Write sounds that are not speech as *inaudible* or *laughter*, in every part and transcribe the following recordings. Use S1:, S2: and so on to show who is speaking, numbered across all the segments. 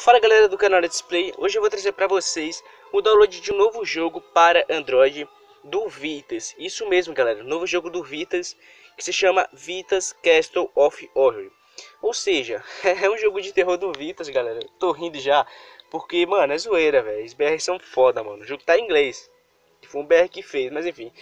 S1: Fala galera do canal Display, hoje eu vou trazer para vocês o download de um novo jogo para Android do Vitas. Isso mesmo galera, novo jogo do Vitas que se chama Vitas Castle of Horror. Ou seja, *laughs* é um jogo de terror do Vitas galera, tô rindo já, porque mano, é zoeira velho, os BR são foda mano, o jogo tá em inglês, foi um BR que fez, mas enfim.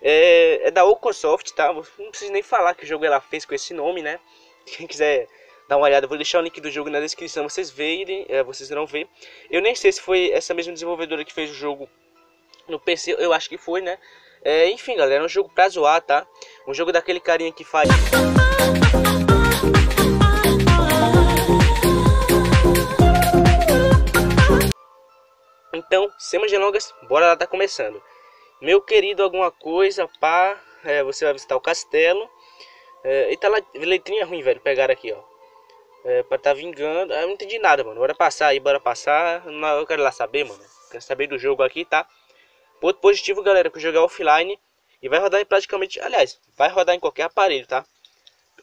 S1: É, é da Ocosoft, tá? Não preciso nem falar que o jogo ela fez com esse nome, né? Quem quiser dar uma olhada, vou deixar o link do jogo na descrição, vocês verem, é, vocês não ver. Eu nem sei se foi essa mesma desenvolvedora que fez o jogo no PC, eu acho que foi, né? É, enfim, galera, é um jogo pra zoar, tá? Um jogo daquele carinha que faz... Então, sem mais delongas, bora lá, tá começando. Meu querido, alguma coisa, pá, é, você vai visitar o castelo. É, e tá lá, letrinha ruim, velho, pegaram aqui, ó. É, pra tá vingando, eu não entendi nada, mano. Bora passar aí, bora passar. Não, eu quero lá saber, mano. Quero saber do jogo aqui, tá? Ponto positivo, galera, que o jogo é offline. E vai rodar em praticamente, aliás, vai rodar em qualquer aparelho, tá?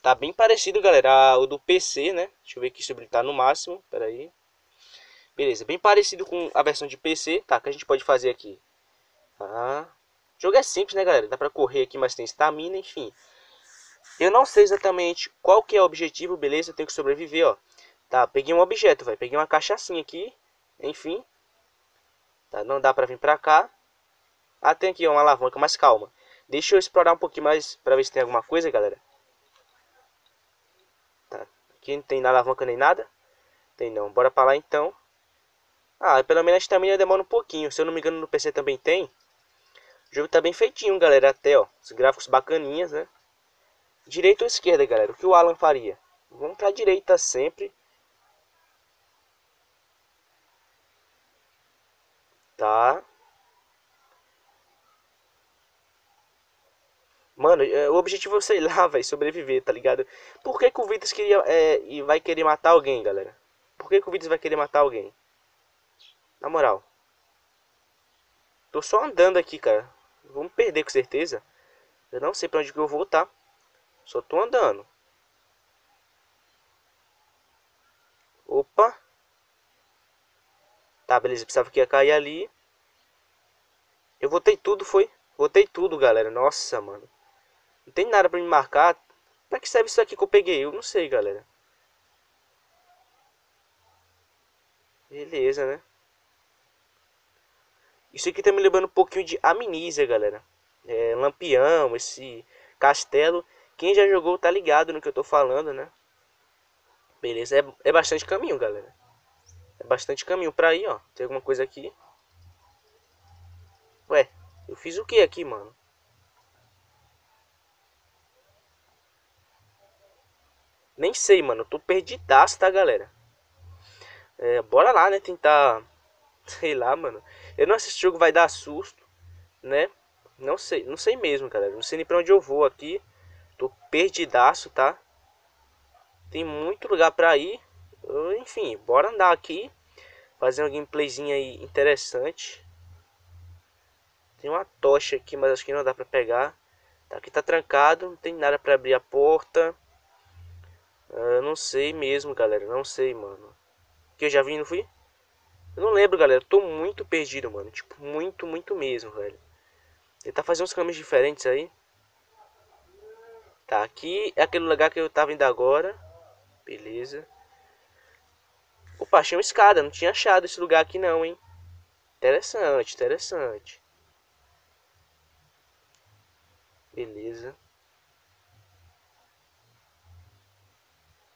S1: Tá bem parecido, galera, o do PC, né? Deixa eu ver aqui se ele tá no máximo, pera aí. Beleza, bem parecido com a versão de PC, tá? Que a gente pode fazer aqui. Tá? O jogo é simples, né, galera? Dá pra correr aqui, mas tem estamina, enfim. Eu não sei exatamente qual que é o objetivo, beleza? Eu tenho que sobreviver, ó. Tá, peguei um objeto, vai. Peguei uma cachaçinha aqui, enfim. Tá, não dá pra vir pra cá. Ah, tem aqui uma alavanca, mas calma. Deixa eu explorar um pouquinho mais pra ver se tem alguma coisa, galera. Tá, aqui não tem alavanca nem nada. Tem não, bora pra lá então. Ah, pelo menos a estamina demora um pouquinho. Se eu não me engano no PC também tem. O jogo tá bem feitinho, galera, até, ó. Os gráficos bacaninhas, né? Direita ou esquerda, galera? O que o Alan faria? Vamos pra direita sempre. Tá. Mano, é, o objetivo é, sei lá, *laughs* vai sobreviver, tá ligado? Por que, que o Vitas queria, é, e vai querer matar alguém, galera? Por que, que o Vitas vai querer matar alguém? Na moral. Tô só andando aqui, cara. Vamos perder com certeza. Eu não sei pra onde que eu vou, tá? Só tô andando. Opa. Tá, beleza. Pensava que ia cair ali. Eu votei tudo, foi? Votei tudo, galera. Nossa, mano. Não tem nada pra me marcar. Pra que serve isso aqui que eu peguei? Eu não sei, galera. Beleza, né? Isso aqui tá me lembrando um pouquinho de Amnesia, galera. É, Lampião, esse castelo. Quem já jogou tá ligado no que eu tô falando, né? Beleza, é, é bastante caminho, galera. É bastante caminho pra ir, ó. Tem alguma coisa aqui. Ué, eu fiz o que aqui, mano? Nem sei, mano. Eu tô perdidaço, tá, galera? É, bora lá, né? Tentar *laughs* Sei lá, mano. Eu não se esse jogo vai dar susto, né? Não sei, não sei mesmo, galera. Não sei nem pra onde eu vou aqui. Tô perdidaço, tá? Tem muito lugar pra ir. Enfim, bora andar aqui. Fazer uma gameplayzinha aí interessante. Tem uma tocha aqui, mas acho que não dá pra pegar. Tá, aqui tá trancado, não tem nada pra abrir a porta. Eu não sei mesmo, galera. Não sei, mano. Que eu já vim, não fui? Eu não lembro, galera. Tô muito perdido, mano. Tipo, muito, muito mesmo, velho. Ele tá fazendo uns caminhos diferentes aí. Tá, aqui é aquele lugar que eu tava indo agora. Beleza. Opa, achei uma escada. Não tinha achado esse lugar aqui não, hein. Interessante, interessante. Beleza.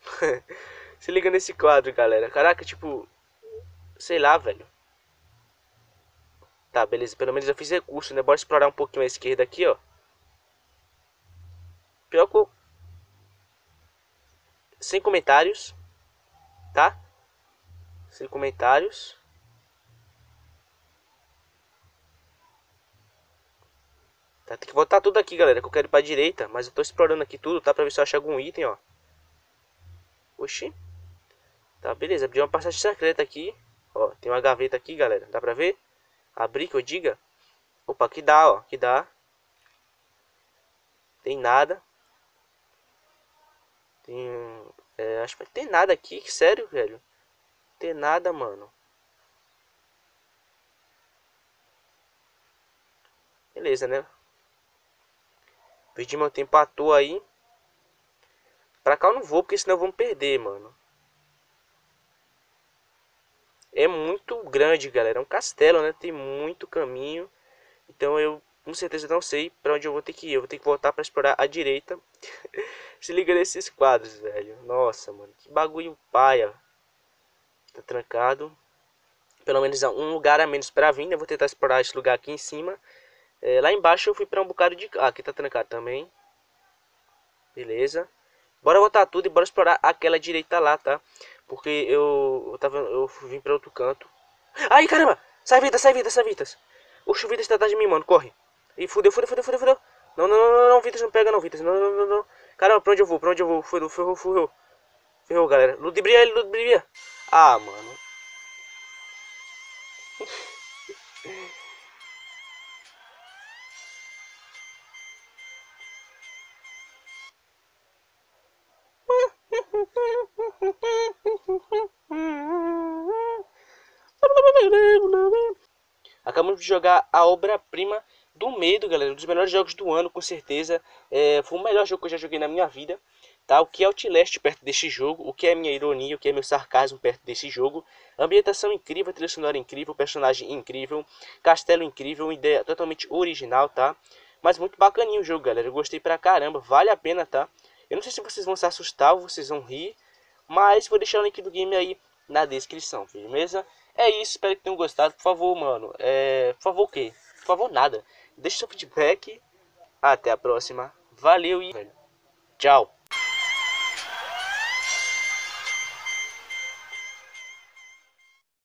S1: *laughs* Se liga nesse quadro, galera. Caraca, tipo, Sei lá, velho. Tá, beleza. Pelo menos eu fiz recurso, né? Bora explorar um pouquinho a esquerda aqui, ó. Que eu... Sem comentários. Tá? Sem comentários. Tá, tem que voltar tudo aqui, galera. Que eu quero ir pra direita. Mas eu tô explorando aqui tudo, tá? Pra ver se eu acho algum item, ó. Oxi. Tá, beleza. Abri uma passagem secreta aqui. Ó, tem uma gaveta aqui, galera. Dá pra ver? Abrir que eu diga. Opa, aqui dá, ó. Aqui dá. Tem nada. Tem... É, acho que tem nada aqui. Sério, velho. ter nada, mano. Beleza, né? Perdi meu tempo à toa aí. Pra cá eu não vou, porque senão vamos perder, mano. É muito grande, galera. É um castelo, né? Tem muito caminho. Então eu com certeza não sei para onde eu vou ter que ir. Eu vou ter que voltar para explorar a direita. *laughs* Se liga nesses quadros, velho. Nossa, mano. Que bagulho paia. Tá trancado. Pelo menos um lugar a menos para vir. Eu vou tentar explorar esse lugar aqui em cima. É, lá embaixo eu fui para um bocado de... Ah, aqui tá trancado também. Beleza. Bora voltar tudo e bora explorar aquela direita lá, tá? Porque eu, eu, tava, eu vim para outro canto. Ai, caramba! Sai, Vitas, sai, Vitas, sai, Vitas. O Vitas tá atrás de mim, mano. Corre. E fudeu, fudeu, fudeu, fudeu, fudeu. Não, não, não, não, Vitas, não pega não, Vitas. Não, não, não, não. Caramba, pra onde eu vou? Pra onde eu vou? Ferrou, ferrou, ferrou. Ferrou, galera. Ludibria ele, ludibria. Ah, mano. *laughs* Acabamos de jogar a obra-prima do medo, galera. Um dos melhores jogos do ano, com certeza. É, foi o melhor jogo que eu já joguei na minha vida. Tá? O que é Outlast perto deste jogo, o que é minha ironia, o que é meu sarcasmo perto desse jogo. Ambientação incrível, trilha sonora incrível, personagem incrível, castelo incrível, ideia totalmente original, tá? Mas muito bacaninho o jogo, galera. Eu gostei pra caramba, vale a pena, tá? Eu não sei se vocês vão se assustar ou vocês vão rir, mas vou deixar o link do game aí na descrição, beleza? É isso, espero que tenham gostado. Por favor, mano, é... Por favor o quê? Por favor, nada. Deixe seu feedback. Até a próxima. Valeu e... Tchau.